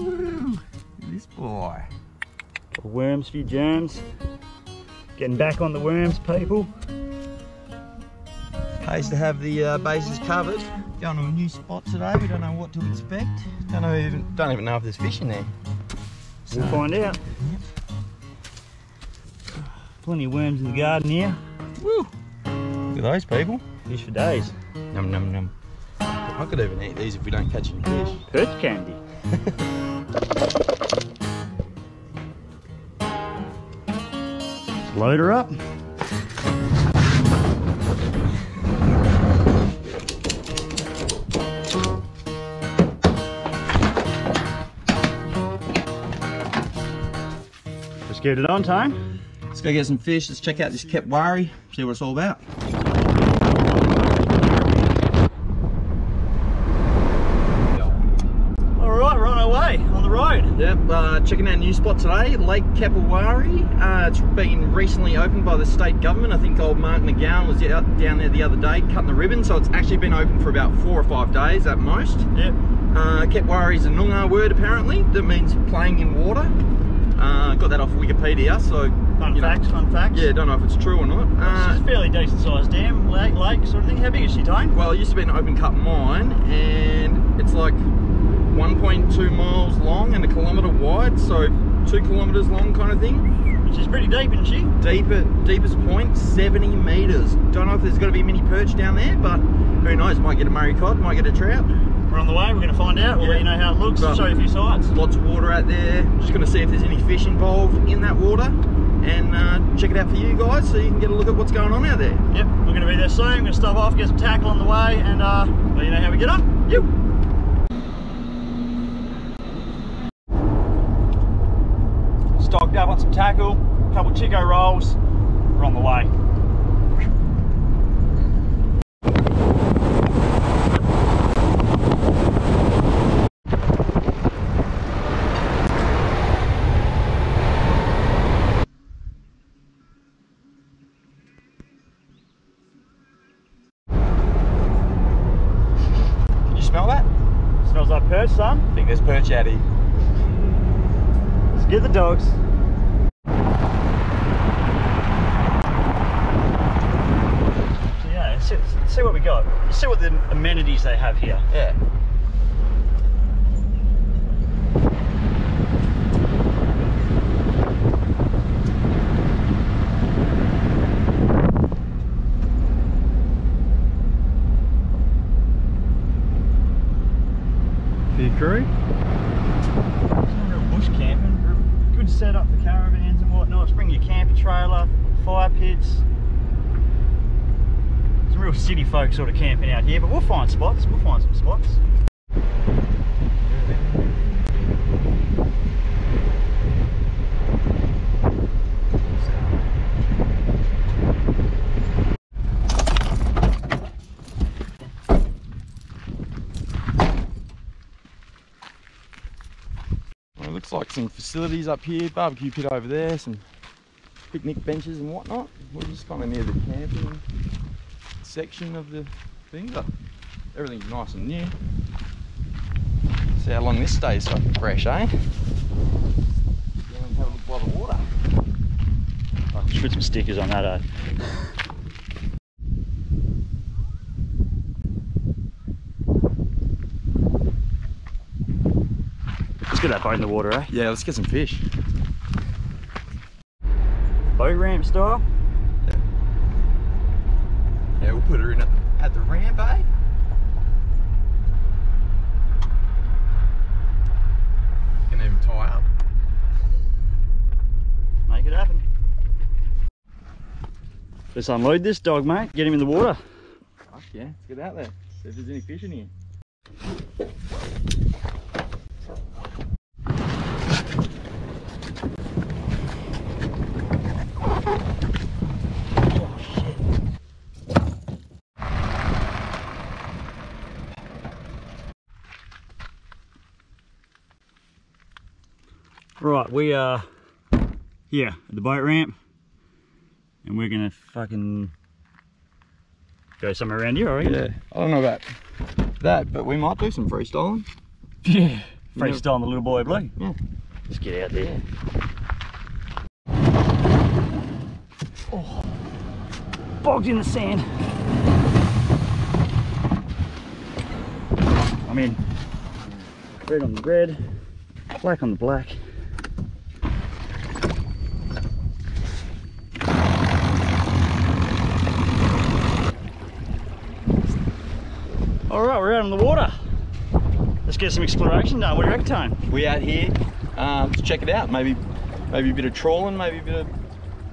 Woo! This boy. Worms for your germs. Getting back on the worms, people. Pays to have the uh, bases covered. Going to a new spot today. We don't know what to expect. Don't know even don't even know if there's fish in there. We'll find out. Plenty of worms in the garden here. Woo! Look at those people. Fish for days. Num num num. I could even eat these if we don't catch any fish. Perch candy. Load her up. Let's get it on time. Let's go get some fish. Let's check out this Kepwari. See what it's all about. All right, we're on our way on the road. Yep, uh, checking out a new spot today, Lake Kapilwari. Uh, it's been recently opened by the state government. I think old Mark McGowan was out down there the other day cutting the ribbon, so it's actually been open for about four or five days at most. Yep. Uh, Kepwari is a Noongar word apparently that means playing in water. Uh, got that off Wikipedia, so Fun you know, facts, fun facts. yeah, don't know if it's true or not. Uh, It's a fairly decent sized dam, lake, lake sort of thing. How big is she, Tone? Well, it used to be an open cut mine, and it's like 1.2 miles long and a kilometre wide, so two kilometres long kind of thing. Which is pretty deep, isn't she? Deep at deepest point, 70 metres. Don't know if there's going to be many perch down there, but who knows? Might get a Murray cod, might get a trout. We're on the way, we're going to find out. We'll Yeah. let you know how it looks, Right. show you a few sights. Lots of water out there. Just going to see if there's any fish involved in that water, and uh, check it out for you guys so you can get a look at what's going on out there. Yep, we're going to be there soon. We're going to stop off, get some tackle on the way, and uh, let you know how we get on. You. Stocked up on some tackle, a couple Chiko rolls. We're on the way. Can you smell that? Smells like perch, son. I think there's perch out here. Let's get the dogs. So yeah, let's see, let's see what we got. Let's see what the amenities they have here. Yeah. For your crew? Some real bush camping, good setup for caravans and whatnot. Just bring your camper trailer, fire pits. Some real city folk sort of camping out here, but we'll find spots. We'll find some spots. It looks like some facilities up here, barbecue pit over there, some picnic benches and whatnot. We're just kind of near the camping section of the thing, but everything's nice and new. See how long this stays fucking fresh, eh? Have a look by the water. I'll just put some stickers on that, eh? Let's get that boat in the water, eh? Yeah, let's get some fish. Boat ramp style. Yeah, we'll put her in at the, at the ramp, eh? Can even tie up. Make it happen. Let's unload this dog, mate. Get him in the water. Fuck yeah, let's get out there. See if there's any fish in here. Right, we are here at the boat ramp. And we're gonna fucking go somewhere around here, I reckon. Yeah, I don't know about that, but we might do some freestyling. Yeah. freestyling the little boy blue. Yeah. Let's get out there. Oh, bogged in the sand. I'm in. Red on the red, black on the black. All right, we're out on the water. Let's get some exploration done. What do you reckon, Tone? We out here um, to check it out. Maybe, maybe a bit of trawling, maybe a bit of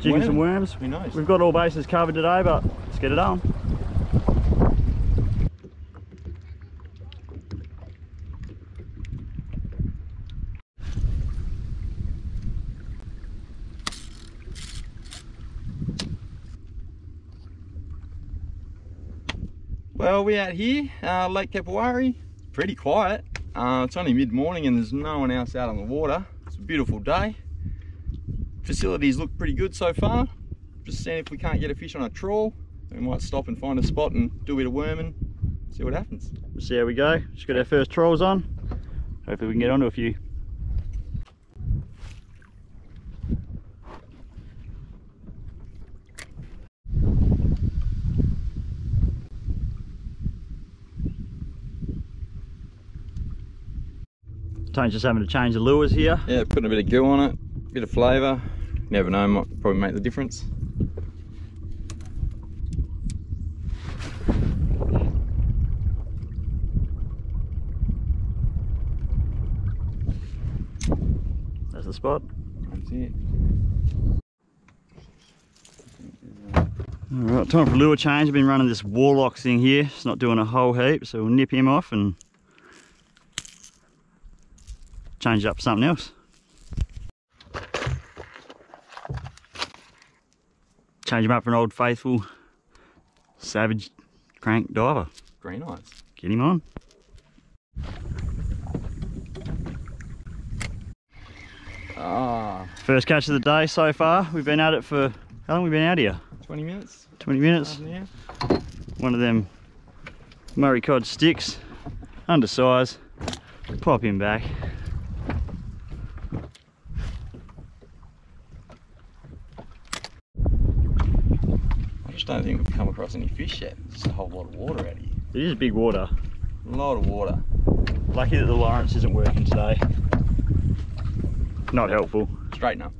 Jigging some worms. Who knows? We've got all bases covered today, but let's get it on. Well, we're out here, uh, Lake Kapawari. Pretty quiet. Uh, it's only mid-morning and there's no one else out on the water. It's a beautiful day. Facilities look pretty good so far. Just seeing if we can't get a fish on a trawl. We might stop and find a spot and do a bit of worming. See what happens. We'll see how we go. Just got our first trawls on. Hopefully we can get onto a few. Tone's just having to change the lures here. Yeah, putting a bit of goo on it, bit of flavour. Never know, might probably make the difference. That's the spot. That's it. Alright, time for lure change. I've been running this Warlock thing here. It's not doing a whole heap, so we'll nip him off and change it up for something else. Change him up for an old faithful Savage crank diver. Green eyes. Get him on. Ah, First catch of the day so far. We've been at it for, how long we been out here? 20 minutes? 20 minutes. Half an hour? one of them Murray cod sticks, undersized, pop him back. Don't think we've come across any fish yet. There's a whole lot of water out here. It is big water. A lot of water. Lucky that the Lowrance isn't working today. Not helpful. Straighten up.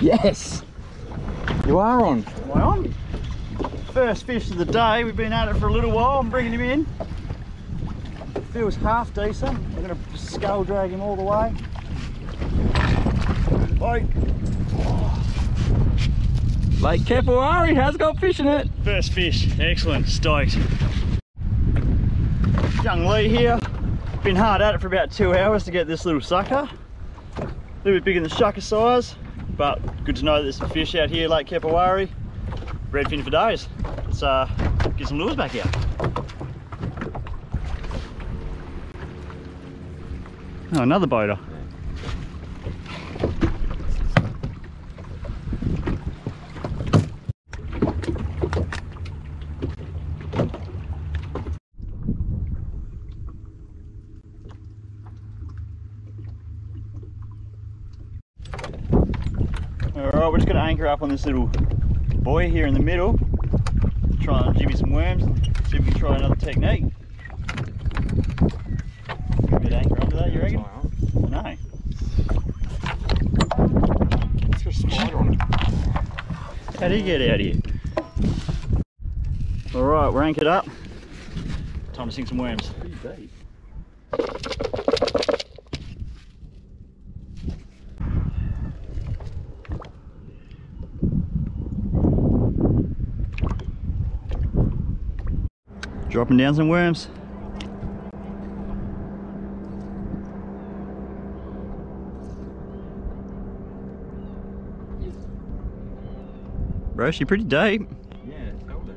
Yes! You are on. Am I on? First fish of the day. We've been at it for a little while. I'm bringing him in. Feels half decent. I'm going to skull drag him all the way. Bye. Lake Kapawari has got fish in it. First fish, excellent, stoked. Young Lee here, been hard at it for about two hours to get this little sucker. A little bit bigger than shucker size, but good to know that there's some fish out here, Lake Kapawari. Redfin for days. Let's uh, get some lures back out. Oh, another boater. Alright, we're just going to anchor up on this little buoy here in the middle. Try and jimmy some worms see if we can try another technique. We get anchor under that, you reckon? No. It's got a spider on it. How do you get out of here? Alright, we're anchored up. Time to sink some worms. Pretty deep. Dropping down some worms. Bro, she pretty deep. Yeah, it's held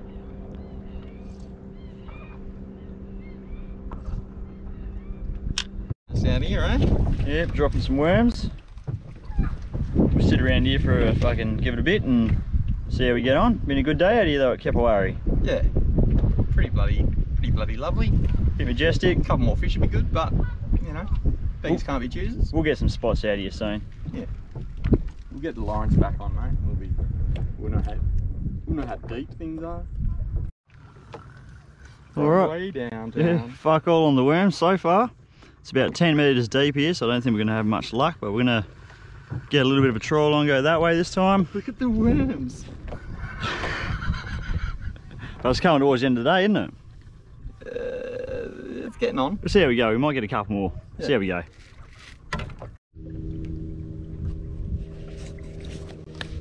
it. out here, eh? Yep, dropping some worms. We'll sit around here for a fucking give it a bit and see how we get on. Been a good day out here though at Kepawari. Yeah. Pretty bloody, pretty bloody lovely. Bit majestic. A couple more fish would be good, but you know, beggars can't be choosers. We'll get some spots out of you soon. Yeah. We'll get the lines back on, mate. We'll be, we'll know how, we'll know how deep things are. All right. Way down, Yeah, down. fuck all on the worms so far. It's about 10 metres deep here, so I don't think we're going to have much luck, but we're going to get a little bit of a trawl on, go that way this time. Look at the worms. It's coming towards the end of the day, isn't it? Uh, it's getting on. We'll see how we go. We might get a couple more. See how we go.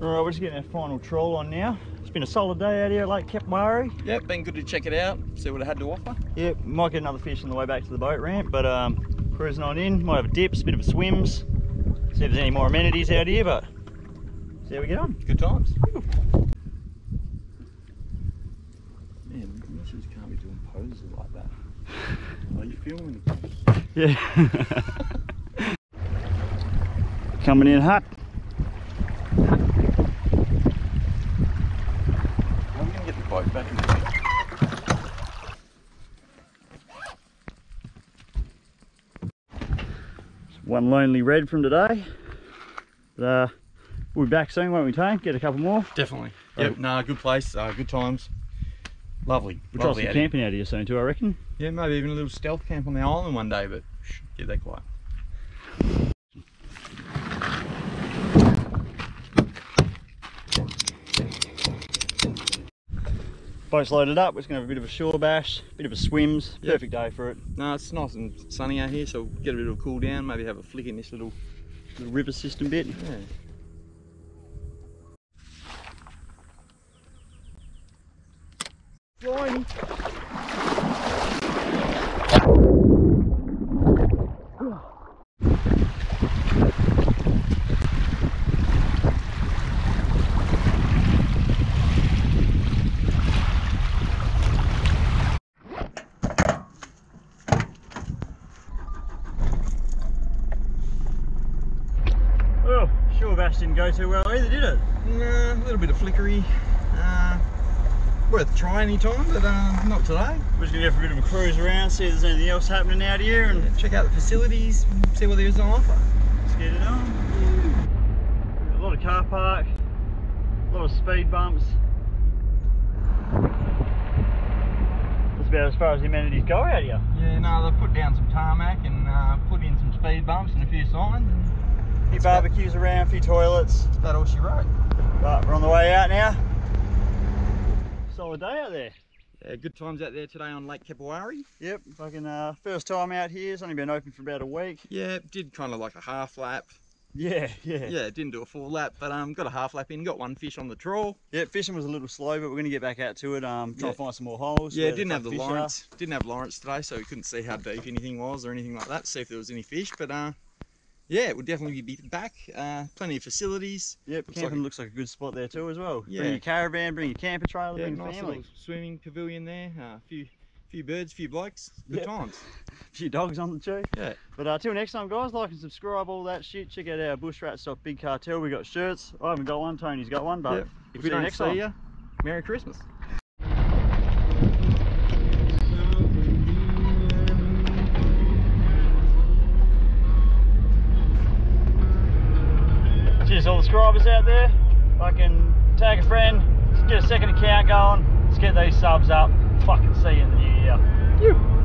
Alright, we're just getting our final trawl on now. It's been a solid day out here at Lake Kepwari. Yep, been good to check it out, see what it had to offer. Yep, might get another fish on the way back to the boat ramp, but um, cruising on in. Might have a dips, a bit of a swims. See if there's any more amenities out here, but see how we get on. Good times missus can't be doing poses like that. Are you filming? Yeah. Coming in hot. How are we gonna get the boat back in the One lonely red from today. But, uh, we'll be back soon, won't we, Tane? Get a couple more. Definitely. Right. Yep, nah, good place, uh, good times. Lovely. We'll try lovely some out here. camping out here soon too, I reckon. Yeah, maybe even a little stealth camp on the island one day, but shh, get that quiet. Boat's loaded up. We're just gonna have a bit of a shore bash, bit of a swims. Yep. Perfect day for it. No, it's nice and sunny out here, so we'll get a bit of a cool down, maybe have a flick in this little, Little river system bit. yeah. Flying. Oh, shore bash didn't go too well either, did it? Nah, a little bit of flickery. Uh, worth trying anytime, but uh, not today. We're just gonna go for a bit of a cruise around, see if there's anything else happening out here, and Check out the facilities, see what there is on offer. let's get it on. A lot of car park, a lot of speed bumps. That's about as far as the amenities go out here. Yeah, no, they've put down some tarmac and uh, put in some speed bumps and a few signs, and A few That's about- barbecues around, a few toilets. that's about all she wrote. But we're on the way out now. Solid day out there. Yeah, good times out there today on Lake Kepawari. Yep, fucking uh, first time out here. It's only been open for about a week. Yeah, did kind of like a half lap. Yeah, yeah. Yeah, didn't do a full lap, but um, got a half lap in, got one fish on the trawl. Yeah, fishing was a little slow, but we're gonna get back out to it. Um, try Yeah. and find some more holes. Yeah, didn't have the fish are. Lowrance, didn't have Lowrance today, so we couldn't see how deep anything was or anything like that. See if there was any fish, but uh, yeah, it would definitely be back. Uh, plenty of facilities. Yep, Looks camping like- looks like a good spot there too as well. Yeah. Bring your caravan, bring your camper trailer, Yeah, bring your nice family. little swimming pavilion there. A uh, few, few birds, few blokes. Good Yep. times. A few dogs on the tree. Yeah. But uh, till next time, guys, like and subscribe, all that shit. Check out our Bush Rat Stop Big Cartel. We got shirts. I haven't got one. Tony's got one, but Yep. if If we don't next see time. ya, Merry Christmas. Subscribers out there. Fucking tag a friend. Get a second account going. Let's get these subs up. Fucking see you in the new year. You,